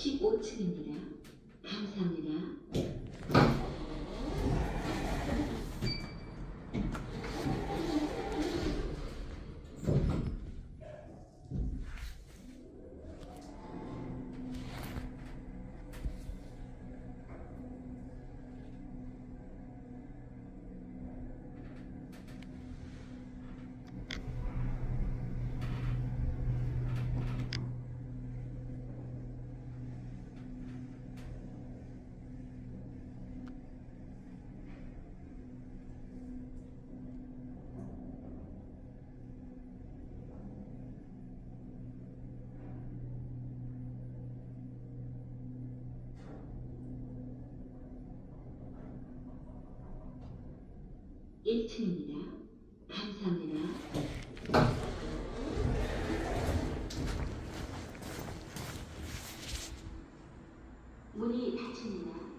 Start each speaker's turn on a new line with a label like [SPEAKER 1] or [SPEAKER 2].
[SPEAKER 1] 15층입니다. 감사합니다. 1층입니다. 감사합니다. 문이 닫힙니다.